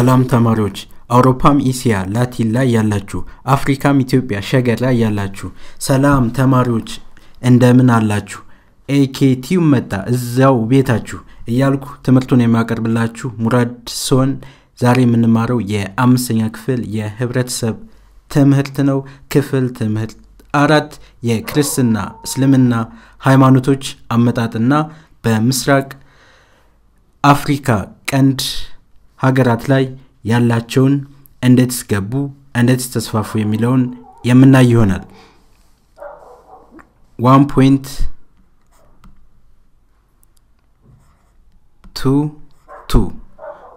ሰላም ተማሪዎች አውሮፓም ኢሲያ ላቲን ላይ ያላችሁ አፍሪካም ኢትዮጵያ ሸገር ላይ ያላችሁ ሰላም ተማሪዎች እንደምን አላችሁ? ኤኬቲው መጣ እዛው ቤታችሁ እያልኩ ትምህርቱን የሚያቀርብላችሁ ሙራድ ሲሆን ዛሬ የምንማረው የአምስተኛ ክፍል የህብረተሰብ ትምህርት ነው። ክፍል ትምህርት አራት የክርስትና እስልምና ሃይማኖቶች አመጣጥና በምስራቅ አፍሪካ ቀንድ ሀገራት ላይ ያላቸውን እንዴት ገቡ እንዴት ተስፋፉ የሚለውን የምናይ ይሆናል። one point two two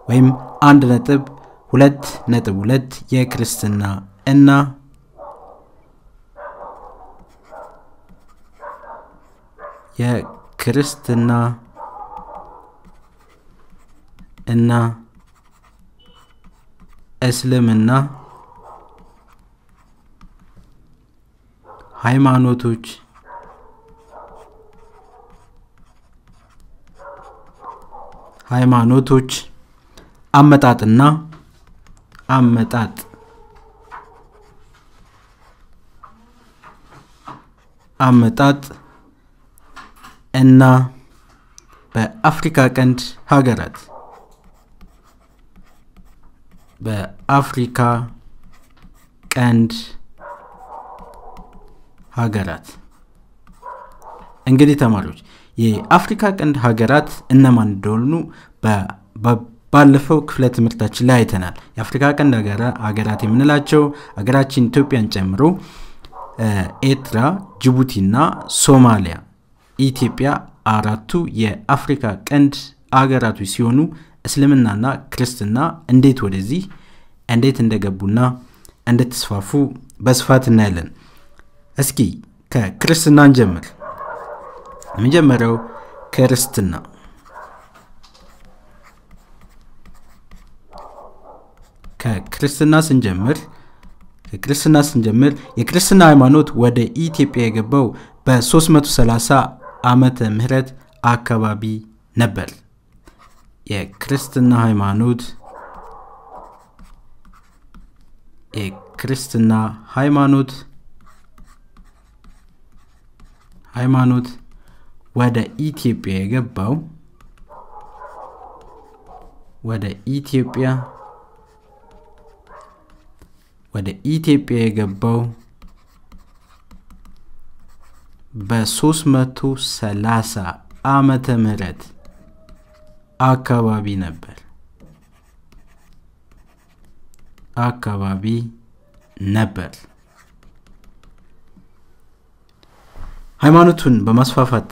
ወይም አንድ ነጥብ ሁለት ነጥብ ሁለት የክርስትና እና የክርስትና እና እስልምና ሃይማኖቶች ሃይማኖቶች አመጣጥና አመጣጥ አመጣጥ እና በአፍሪካ ቀንድ ሀገራት በአፍሪካ ቀንድ ሀገራት። እንግዲህ ተማሪዎች የአፍሪካ ቀንድ ሀገራት እነማን እንደሆኑ ባለፈው ክፍለ ትምህርታችን ላይ አይተናል። የአፍሪካ ቀንድ ሀገራት የምንላቸው ሀገራችን ኢትዮጵያን ጨምሮ ኤርትራ ጅቡቲና ሶማሊያ። ኢትዮጵያ አራቱ የአፍሪካ ቀንድ አገራቶች ሲሆኑ እስልምናና ክርስትና እንዴት ወደዚህ እንዴት እንደገቡና እንደተስፋፉ በስፋት እናያለን። እስኪ ከክርስትና እንጀምር። የመጀመሪያው ክርስትና። ከክርስትና ስንጀምር ከክርስትና ስንጀምር የክርስትና ሃይማኖት ወደ ኢትዮጵያ የገባው በ330 ዓመተ ምህረት አካባቢ ነበር የክርስትና ሃይማኖት የክርስትና ሃይማኖት ሃይማኖት ወደ ኢትዮጵያ የገባው ወደ ኢትዮጵያ ወደ ኢትዮጵያ የገባው በ330 ዓመተ ምህረት አካባቢ ነበር። አካባቢ ነበር። ሃይማኖቱን በማስፋፋት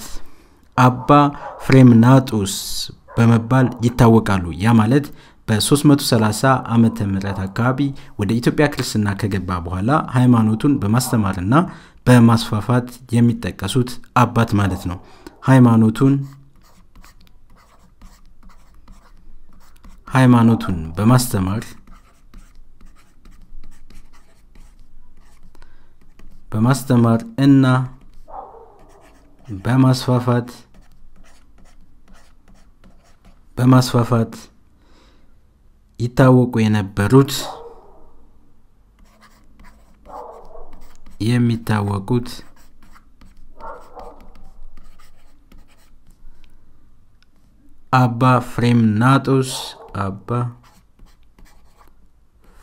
አባ ፍሬምናጦስ በመባል ይታወቃሉ። ያ ማለት በ330 ዓመተ ምህረት አካባቢ ወደ ኢትዮጵያ ክርስትና ከገባ በኋላ ሃይማኖቱን በማስተማርና በማስፋፋት የሚጠቀሱት አባት ማለት ነው። ሃይማኖቱን ሃይማኖቱን በማስተማር በማስተማር እና በማስፋፋት በማስፋፋት ይታወቁ የነበሩት የሚታወቁት አባ ፍሬምናጦስ አባ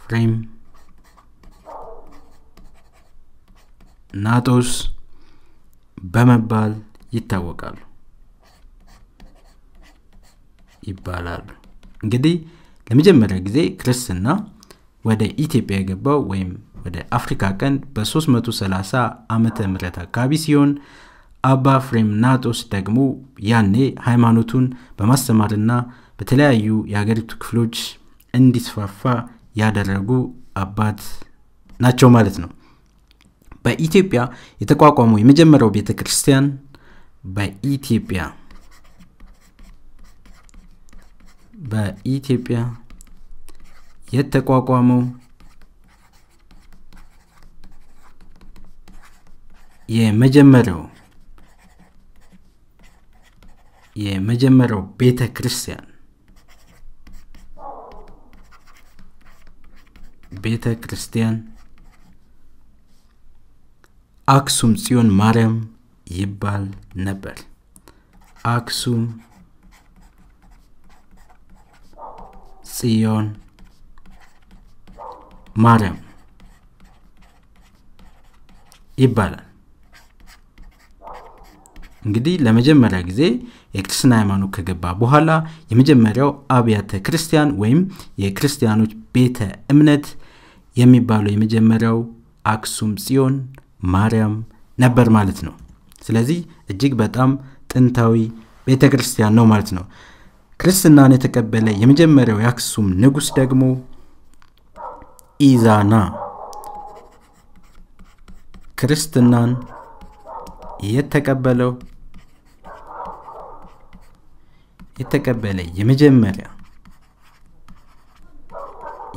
ፍሬም ናጦስ በመባል ይታወቃሉ። ይባላሉ። እንግዲህ ለመጀመሪያ ጊዜ ክርስትና ወደ ኢትዮጵያ የገባው ወይም ወደ አፍሪካ ቀንድ በ330 ዓመተ ምህረት አካባቢ ሲሆን አባ ፍሬምናጦስ ደግሞ ያኔ ሃይማኖቱን በማስተማርና በተለያዩ የሀገሪቱ ክፍሎች እንዲስፋፋ ያደረጉ አባት ናቸው ማለት ነው። በኢትዮጵያ የተቋቋመው የመጀመሪያው ቤተ ክርስቲያን በኢትዮጵያ በኢትዮጵያ የተቋቋመው የመጀመሪያው የመጀመሪያው ቤተ ክርስቲያን ቤተ ክርስቲያን አክሱም ጽዮን ማርያም ይባል ነበር። አክሱም ጽዮን ማርያም ይባላል። እንግዲህ ለመጀመሪያ ጊዜ የክርስትና ሃይማኖት ከገባ በኋላ የመጀመሪያው አብያተ ክርስቲያን ወይም የክርስቲያኖች ቤተ እምነት የሚባለው የመጀመሪያው አክሱም ጽዮን ማርያም ነበር ማለት ነው። ስለዚህ እጅግ በጣም ጥንታዊ ቤተ ክርስቲያን ነው ማለት ነው። ክርስትናን የተቀበለ የመጀመሪያው የአክሱም ንጉሥ ደግሞ ኢዛና ክርስትናን የተቀበለው የተቀበለ የመጀመሪያ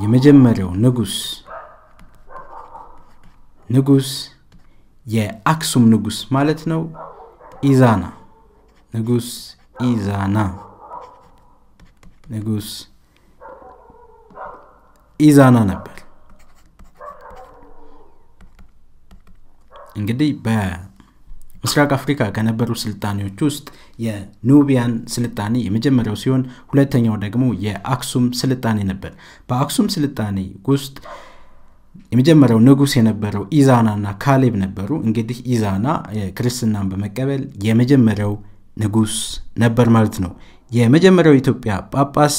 የመጀመሪያው ንጉስ ንጉስ የአክሱም ንጉስ ማለት ነው። ኢዛና ንጉስ ኢዛና ንጉስ ኢዛና ነበር። እንግዲህ በምስራቅ አፍሪካ ከነበሩ ስልጣኔዎች ውስጥ የኑቢያን ስልጣኔ የመጀመሪያው ሲሆን ሁለተኛው ደግሞ የአክሱም ስልጣኔ ነበር። በአክሱም ስልጣኔ ውስጥ የመጀመሪያው ንጉስ የነበረው ኢዛና እና ካሌብ ነበሩ። እንግዲህ ኢዛና ክርስትናን በመቀበል የመጀመሪያው ንጉስ ነበር ማለት ነው። የመጀመሪያው የኢትዮጵያ ጳጳስ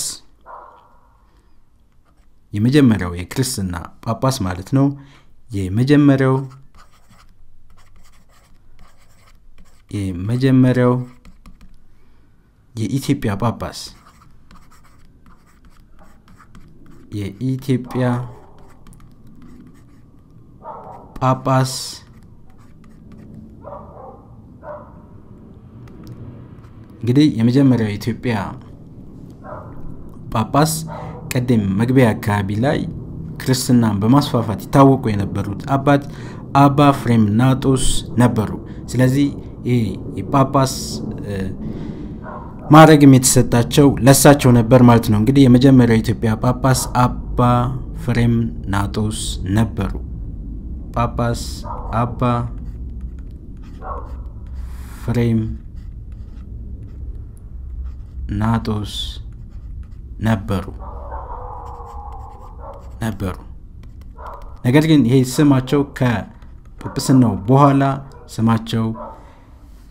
የመጀመሪያው የክርስትና ጳጳስ ማለት ነው። የመጀመሪያው የመጀመሪያው የኢትዮጵያ ጳጳስ የኢትዮጵያ ጳጳስ። እንግዲህ የመጀመሪያው የኢትዮጵያ ጳጳስ ቀደም መግቢያ አካባቢ ላይ ክርስትናን በማስፋፋት ይታወቁ የነበሩት አባት አባ ፍሬምናጦስ ነበሩ። ስለዚህ ይህ የጳጳስ ማድረግም የተሰጣቸው ለሳቸው ነበር ማለት ነው። እንግዲህ የመጀመሪያው የኢትዮጵያ ጳጳስ አባ ፍሬም ናጦስ ነበሩ ጳጳስ አባ ፍሬም ናጦስ ነበሩ ነበሩ ነገር ግን ይሄ ስማቸው ከጵጵስናው በኋላ ስማቸው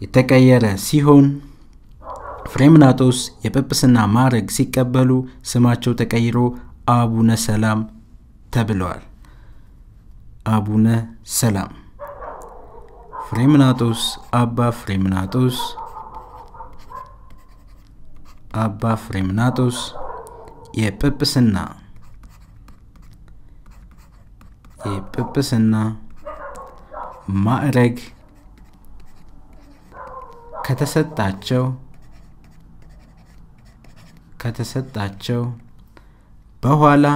የተቀየረ ሲሆን ፍሬምናጦስ የጵጵስና ማዕረግ ሲቀበሉ ስማቸው ተቀይሮ አቡነ ሰላም ተብለዋል አቡነ ሰላም። ፍሬምናጦስ አባ ፍሬምናጦስ አባ ፍሬምናጦስ የጵጵስና የጵጵስና ማዕረግ ከተሰጣቸው ከተሰጣቸው በኋላ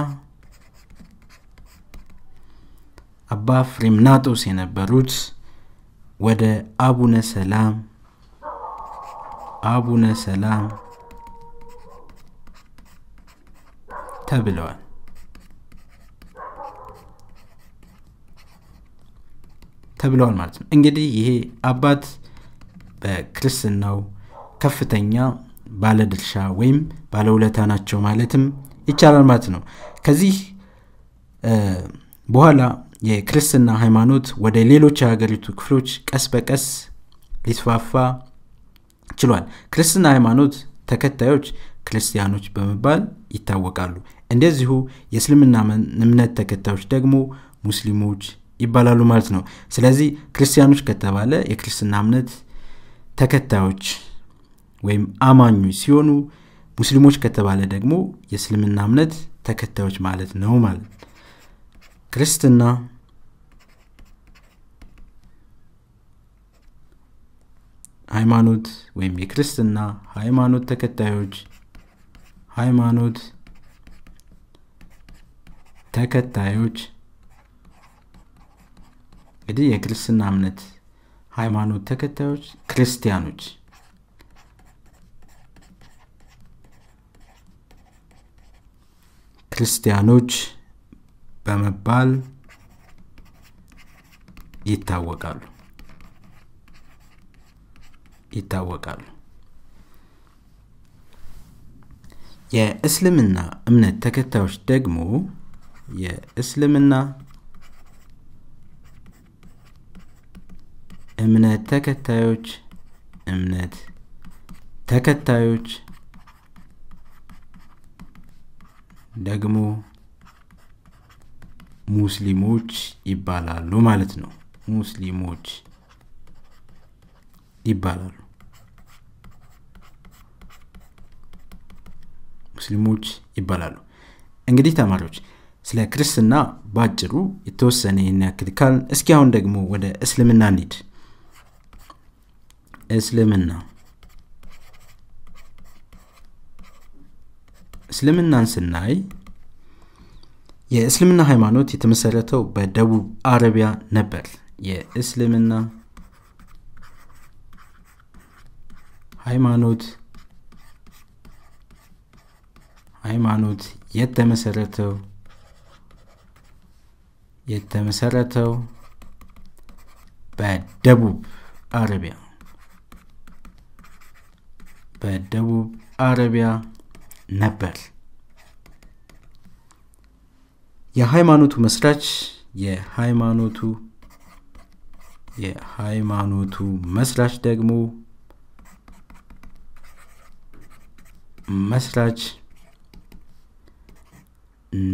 አባ ፍሬምናጦስ የነበሩት ወደ አቡነ ሰላም አቡነ ሰላም ተብለዋል። ተብለዋል ማለት ነው። እንግዲህ ይሄ አባት በክርስትናው ከፍተኛ ባለድርሻ ወይም ባለውለታ ናቸው ማለትም ይቻላል ማለት ነው። ከዚህ በኋላ የክርስትና ሃይማኖት ወደ ሌሎች የሀገሪቱ ክፍሎች ቀስ በቀስ ሊስፋፋ ችሏል። ክርስትና ሃይማኖት ተከታዮች ክርስቲያኖች በመባል ይታወቃሉ። እንደዚሁ የእስልምና እምነት ተከታዮች ደግሞ ሙስሊሞች ይባላሉ ማለት ነው። ስለዚህ ክርስቲያኖች ከተባለ የክርስትና እምነት ተከታዮች ወይም አማኞች ሲሆኑ ሙስሊሞች ከተባለ ደግሞ የእስልምና እምነት ተከታዮች ማለት ነው ማለት ክርስትና ሃይማኖት ወይም የክርስትና ሃይማኖት ተከታዮች ሃይማኖት ተከታዮች። እንግዲህ የክርስትና እምነት ሃይማኖት ተከታዮች ክርስቲያኖች። ክርስቲያኖች በመባል ይታወቃሉ ይታወቃሉ። የእስልምና እምነት ተከታዮች ደግሞ የእስልምና እምነት ተከታዮች እምነት ተከታዮች ደግሞ ሙስሊሞች ይባላሉ ማለት ነው። ሙስሊሞች ይባላሉ። ሙስሊሞች ይባላሉ። እንግዲህ ተማሪዎች ስለ ክርስትና ባጭሩ የተወሰነ ይህን ያክል ካል፣ እስኪ አሁን ደግሞ ወደ እስልምና እንሂድ። እስልምና እስልምናን ስናይ የእስልምና ሃይማኖት የተመሰረተው በደቡብ አረቢያ ነበር። የእስልምና ሃይማኖት ሃይማኖት የተመሰረተው የተመሰረተው በደቡብ አረቢያ በደቡብ አረቢያ ነበር። የሃይማኖቱ መስራች የሃይማኖቱ የሃይማኖቱ መስራች ደግሞ መስራች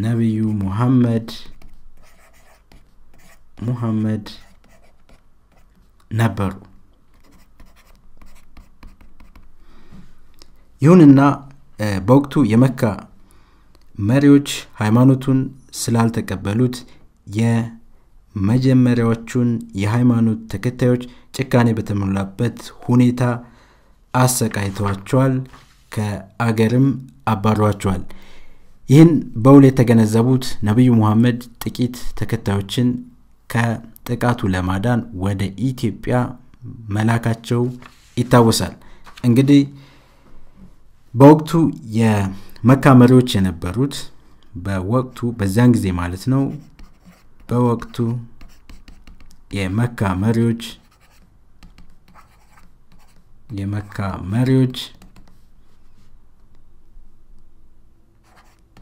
ነቢዩ ሙሐመድ ሙሐመድ ነበሩ። ይሁንና በወቅቱ የመካ መሪዎች ሃይማኖቱን ስላልተቀበሉት የመጀመሪያዎቹን የሃይማኖት ተከታዮች ጭካኔ በተሞላበት ሁኔታ አሰቃይተዋቸዋል፣ ከአገርም አባሯቸዋል። ይህን በውል የተገነዘቡት ነቢዩ ሙሐመድ ጥቂት ተከታዮችን ከጥቃቱ ለማዳን ወደ ኢትዮጵያ መላካቸው ይታወሳል። እንግዲህ በወቅቱ የመካ መሪዎች የነበሩት በወቅቱ በዚያን ጊዜ ማለት ነው። በወቅቱ የመካ መሪዎች የመካ መሪዎች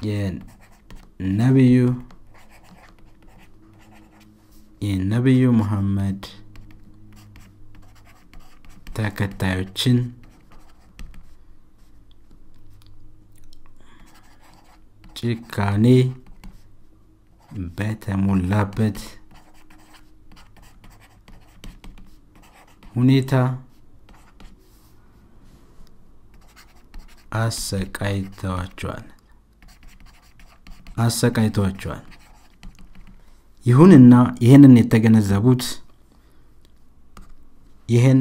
የነቢዩ የነቢዩ ሙሐመድ ተከታዮችን ጭካኔ በተሞላበት ሁኔታ አሰቃይተዋቸዋል አሰቃይተዋቸዋል። ይሁንና ይህንን የተገነዘቡት ይህን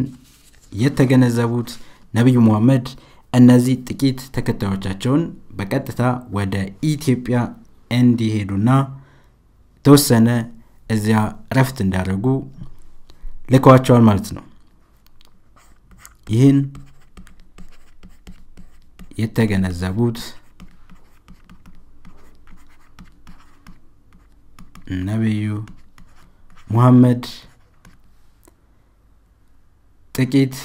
የተገነዘቡት ነቢዩ ሙሐመድ እነዚህ ጥቂት ተከታዮቻቸውን በቀጥታ ወደ ኢትዮጵያ እንዲሄዱና የተወሰነ እዚያ እረፍት እንዳደረጉ ልከዋቸዋል ማለት ነው። ይህን የተገነዘቡት ነቢዩ ሙሐመድ ጥቂት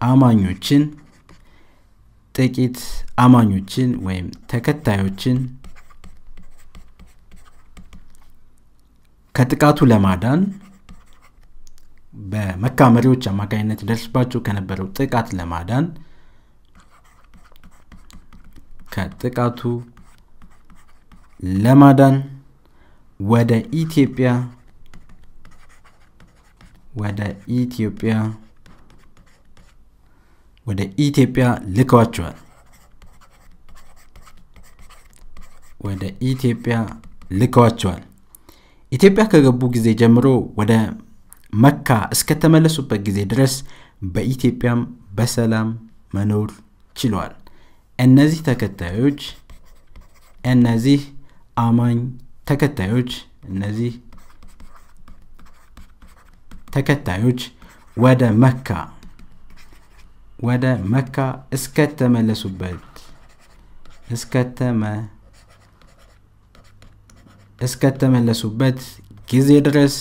አማኞችን ጥቂት አማኞችን ወይም ተከታዮችን ከጥቃቱ ለማዳን በመካ መሪዎች አማካኝነት ደርስባቸው ከነበረው ጥቃት ለማዳን ከጥቃቱ ለማዳን ወደ ኢትዮጵያ ወደ ኢትዮጵያ ወደ ኢትዮጵያ ልከዋቸዋል። ወደ ኢትዮጵያ ልከዋቸዋል። ኢትዮጵያ ከገቡ ጊዜ ጀምሮ ወደ መካ እስከተመለሱበት ጊዜ ድረስ በኢትዮጵያም በሰላም መኖር ችለዋል። እነዚህ ተከታዮች እነዚህ አማኝ ተከታዮች እነዚህ ተከታዮች ወደ መካ ወደ መካ እስከተመለሱበት እስከተመ እስከተመለሱበት ጊዜ ድረስ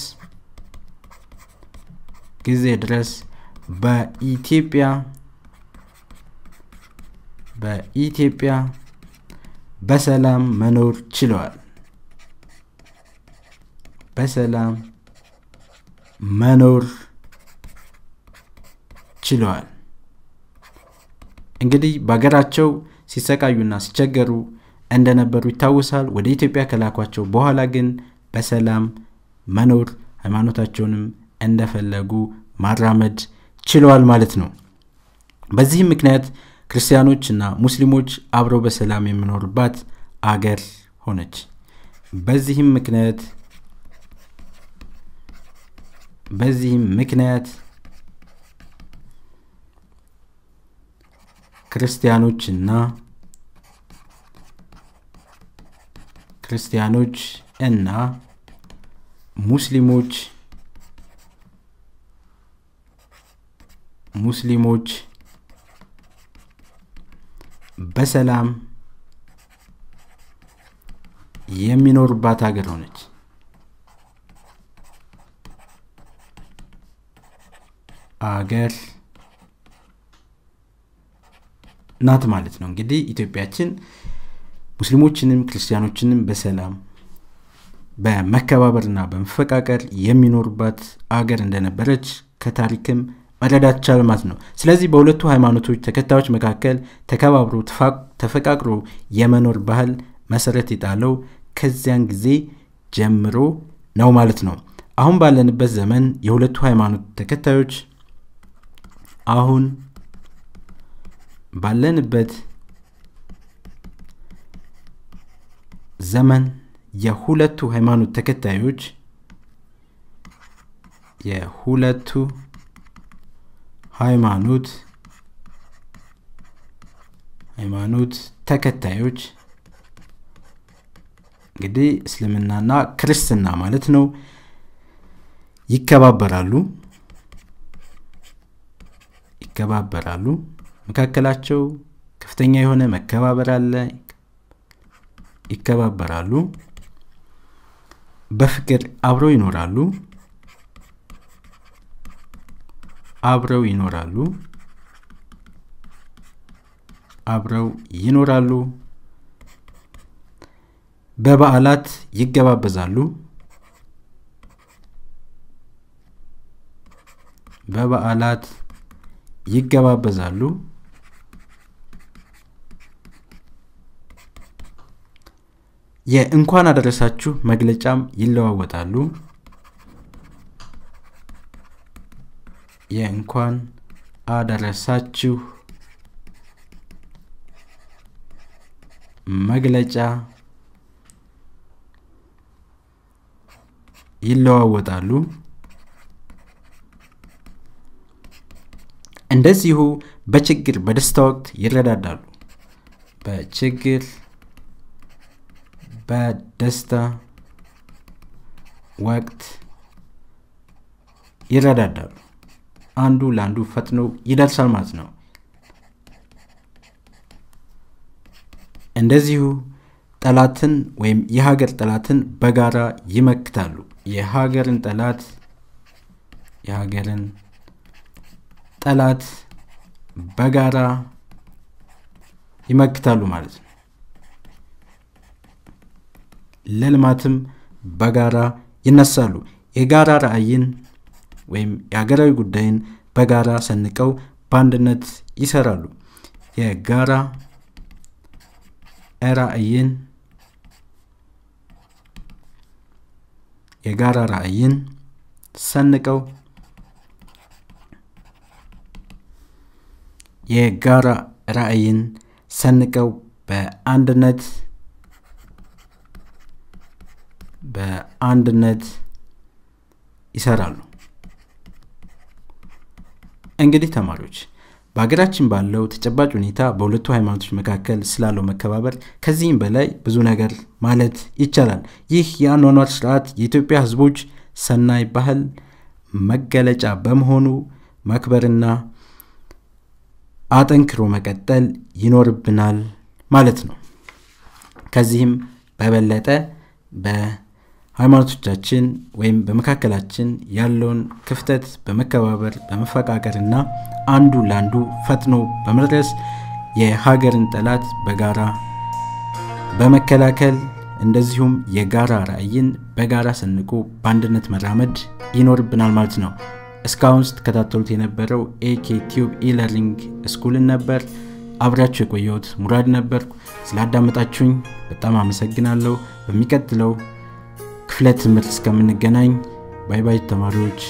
ጊዜ ድረስ በኢትዮጵያ በኢትዮጵያ በሰላም መኖር ችለዋል። በሰላም መኖር ችለዋል። እንግዲህ በሀገራቸው ሲሰቃዩና ሲቸገሩ እንደነበሩ ይታወሳል። ወደ ኢትዮጵያ ከላኳቸው በኋላ ግን በሰላም መኖር ሃይማኖታቸውንም እንደፈለጉ ማራመድ ችለዋል ማለት ነው። በዚህም ምክንያት ክርስቲያኖች እና ሙስሊሞች አብረው በሰላም የሚኖሩባት አገር ሆነች። በዚህም ምክንያት በዚህም ምክንያት ክርስቲያኖችና ክርስቲያኖች እና ሙስሊሞች ሙስሊሞች በሰላም የሚኖሩባት ሀገር ሆነች። አገር ናት ማለት ነው። እንግዲህ ኢትዮጵያችን ሙስሊሞችንም ክርስቲያኖችንም በሰላም በመከባበርና በመፈቃቀር የሚኖሩባት አገር እንደነበረች ከታሪክም መረዳት ማለት ነው። ስለዚህ በሁለቱ ሃይማኖቶች ተከታዮች መካከል ተከባብሮ ተፈቃቅሮ የመኖር ባህል መሰረት የጣለው ከዚያን ጊዜ ጀምሮ ነው ማለት ነው። አሁን ባለንበት ዘመን የሁለቱ ሃይማኖት ተከታዮች አሁን ባለንበት ዘመን የሁለቱ ሃይማኖት ተከታዮች የሁለቱ ሃይማኖት ሃይማኖት ተከታዮች እንግዲህ እስልምናና ክርስትና ማለት ነው ይከባበራሉ። ይከባበራሉ መካከላቸው ከፍተኛ የሆነ መከባበር አለ ይከባበራሉ በፍቅር አብረው ይኖራሉ አብረው ይኖራሉ አብረው ይኖራሉ በበዓላት ይገባበዛሉ በበዓላት ይገባበዛሉ የእንኳን አደረሳችሁ መግለጫም ይለዋወጣሉ። የእንኳን አደረሳችሁ መግለጫ ይለዋወጣሉ። እንደዚሁ በችግር በደስታ ወቅት ይረዳዳሉ። በችግር በደስታ ወቅት ይረዳዳሉ። አንዱ ለአንዱ ፈጥኖ ይደርሳል ማለት ነው። እንደዚሁ ጠላትን ወይም የሀገር ጠላትን በጋራ ይመክታሉ። የሀገርን ጠላት የሀገርን ጠላት በጋራ ይመክታሉ ማለት ነው ለልማትም በጋራ ይነሳሉ። የጋራ ራዕይን ወይም የሀገራዊ ጉዳይን በጋራ ሰንቀው በአንድነት ይሰራሉ። የጋራ ራዕይን የጋራ ራዕይን ሰንቀው የጋራ ራዕይን ሰንቀው በአንድነት በአንድነት ይሰራሉ። እንግዲህ ተማሪዎች በሀገራችን ባለው ተጨባጭ ሁኔታ በሁለቱ ሃይማኖቶች መካከል ስላለው መከባበር ከዚህም በላይ ብዙ ነገር ማለት ይቻላል። ይህ የአኗኗር ስርዓት የኢትዮጵያ ህዝቦች ሰናይ ባህል መገለጫ በመሆኑ መክበርና አጠንክሮ መቀጠል ይኖርብናል ማለት ነው። ከዚህም በበለጠ ሃይማኖቶቻችን ወይም በመካከላችን ያለውን ክፍተት በመከባበር በመፈቃቀር እና አንዱ ለአንዱ ፈጥኖ በመድረስ የሀገርን ጠላት በጋራ በመከላከል እንደዚሁም የጋራ ራዕይን በጋራ ሰንቆ በአንድነት መራመድ ይኖርብናል ማለት ነው። እስካሁን ስትከታተሉት የነበረው AK Tube e-learning school ን ነበር። አብራችሁ የቆየሁት ሙራድ ነበርኩ። ስላዳመጣችሁኝ በጣም አመሰግናለሁ። በሚቀጥለው ክፍለ ትምህርት እስከምንገናኝ bye bye ተማሪዎች